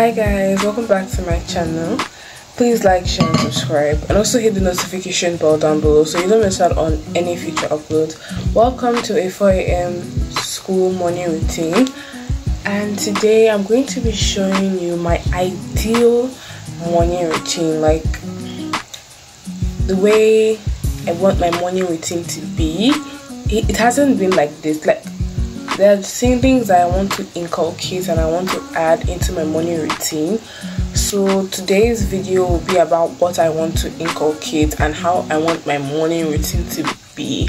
hi guys. Welcome back to my channel. Please like share and subscribe. And also hit the notification bell down below so you don't miss out on any future uploads. Welcome to a 4 a.m school morning routine. And today i'm going to be showing you my ideal morning routine like the way i want my morning routine to be. It, it hasn't been like this. Like there are certain things that I want to inculcate and I want to add into my morning routine. So today's video will be about what I want to inculcate and how I want my morning routine to be.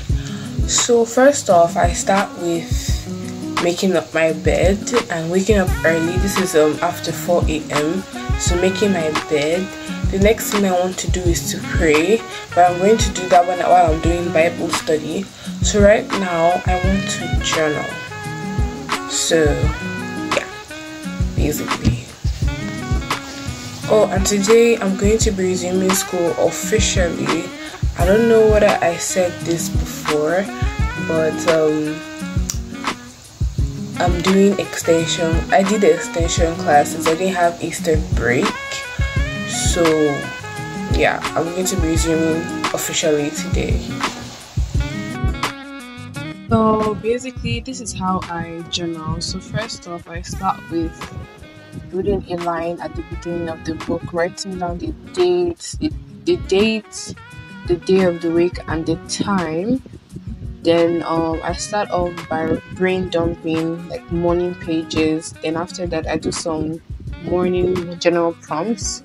So first off, I start with making up my bed and waking up early. This is um after 4 a.m. So making my bed. The next thing I want to do is to pray, but I'm going to do that when while I'm doing Bible study. So right now I want to journal so yeah basically. Oh and today i'm going to be resuming school officially. I don't know whether i said this before but um i'm doing extension. I did the extension classes. I didn't have easter break. So yeah i'm going to be resuming officially today so basically this is how I journal. So first off I start with reading a line at the beginning of the book, writing down the dates, the, the date, the day of the week and the time. Then um, I start off by brain dumping like morning pages. Then after that I do some morning general prompts.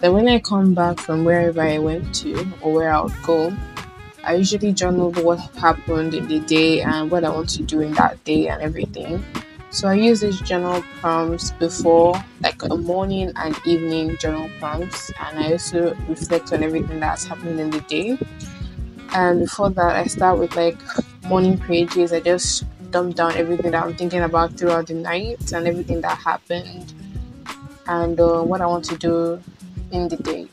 Then when I come back from wherever I went to or where I would go, I usually journal what happened in the day and what I want to do in that day and everything. So I use these journal prompts before, like a morning and evening journal prompts, and I also reflect on everything that's happened in the day. And before that, I start with like morning pages. I just dump down everything that I'm thinking about throughout the night and everything that happened, and uh, what I want to do in the day.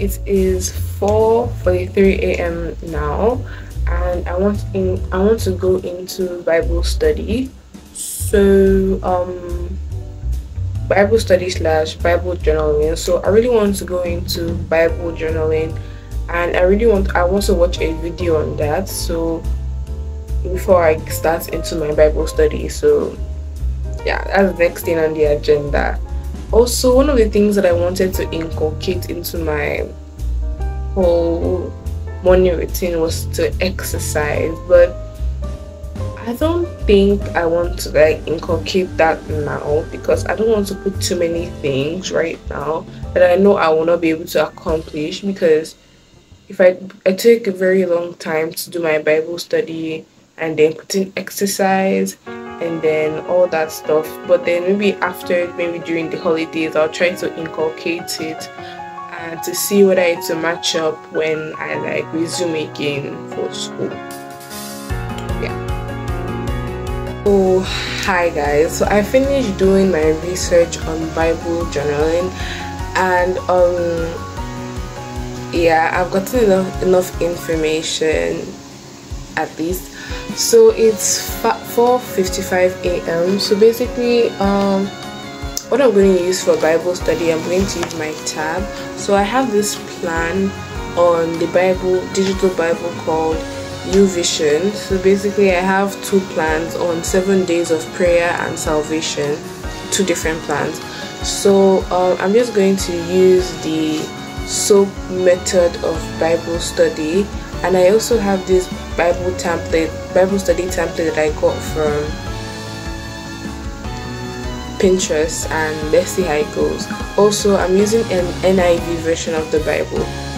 It is 4:43 a.m. now, and I want in I want to go into Bible study. So um, Bible study slash Bible journaling. So I really want to go into Bible journaling, and I really want I want to watch a video on that. So before I start into my Bible study. So yeah, that's the next thing on the agenda. Also, one of the things that I wanted to inculcate into my whole morning routine was to exercise, but I don't think I want to like inculcate that now because I don't want to put too many things right now that I know I will not be able to accomplish because if I I take a very long time to do my Bible study and then put in exercise and then all that stuff. But then maybe after, maybe during the holidays, I'll try to inculcate it and to see whether it's a match up when I like resume again for school. Yeah. Oh, hi guys. So I finished doing my research on Bible journaling and um yeah, I've gotten enough enough information at least so it's 4:55 a.m. so basically um what I'm going to use for Bible study I'm going to use my tab. So I have this plan on the Bible digital Bible called YouVersion so basically I have two plans on seven days of prayer and salvation two different plans. So um, I'm just going to use the SOAP method of Bible study. And I also have this Bible template, Bible study template that I got from Pinterest and let's see how it goes. Also, I'm using an NIV version of the Bible.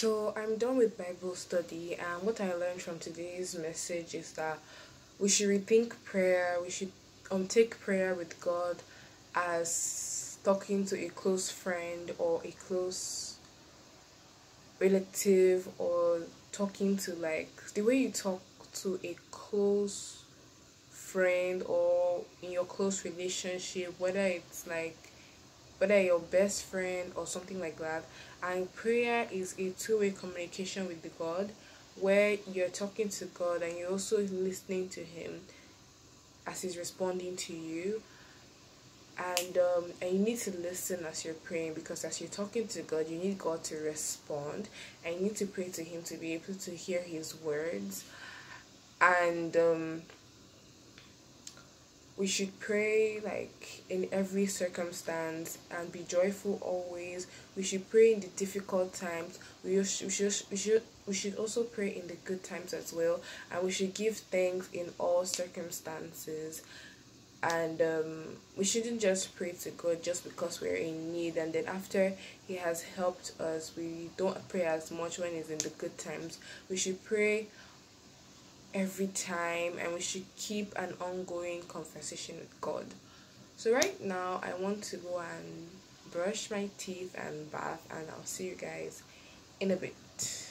So I'm done with Bible study, and what I learned from today's message is that we should rethink prayer. We should um take prayer with God as talking to a close friend or a close relative or talking to like the way you talk to a close friend or in your close relationship whether it's like whether your best friend or something like that and prayer is a two-way communication with the god where you're talking to god and you're also listening to him as he's responding to you. And um, and you need to listen as you're praying because as you're talking to God, you need God to respond, and you need to pray to Him to be able to hear His words, and um, we should pray like in every circumstance and be joyful always. We should pray in the difficult times. We should, we should we should we should also pray in the good times as well, and we should give thanks in all circumstances and um, we shouldn't just pray to God just because we're in need and then after He has helped us, we don't pray as much when it's in the good times. We should pray every time and we should keep an ongoing conversation with God. So, right now, I want to go and brush my teeth and bath, and I'll see you guys in a bit.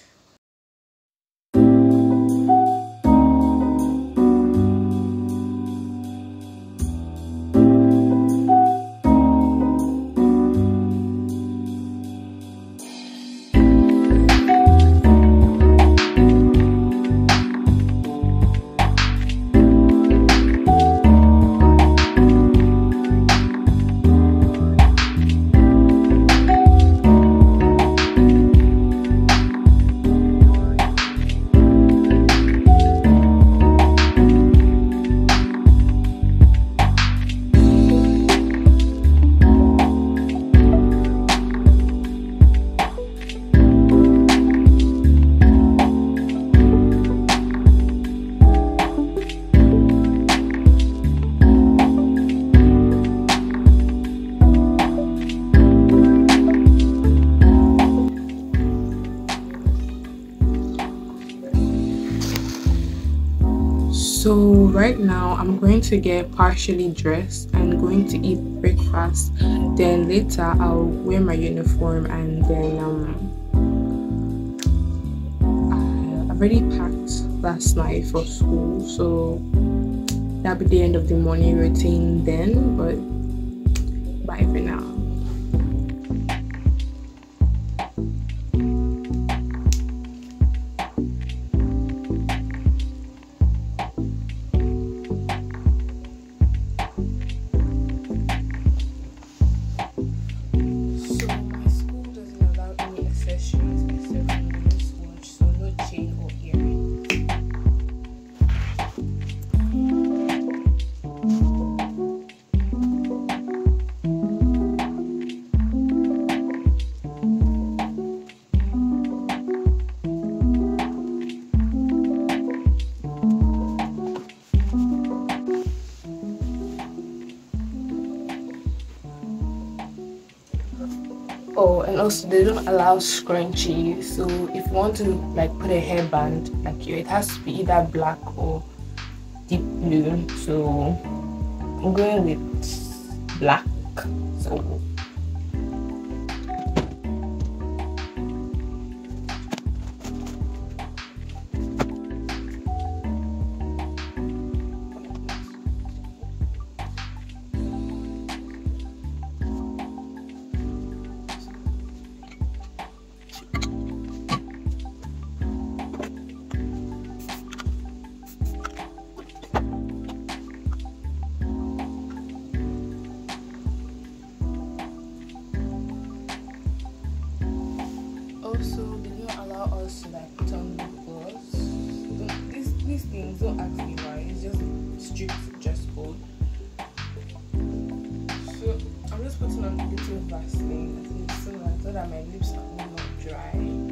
Right now I'm going to get partially dressed and going to eat breakfast. Then later I'll wear my uniform and then um I already packed last night for school so that'll be the end of the morning routine then but bye for now. Also they don't allow scrunchie. So if you want to like put a hairband like it has to be either black or deep blue. So I'm going with lip gloss. These these things don't ask me why. It's just strict dress code. So I'm just putting on a little Vaseline so that my lips are not dry.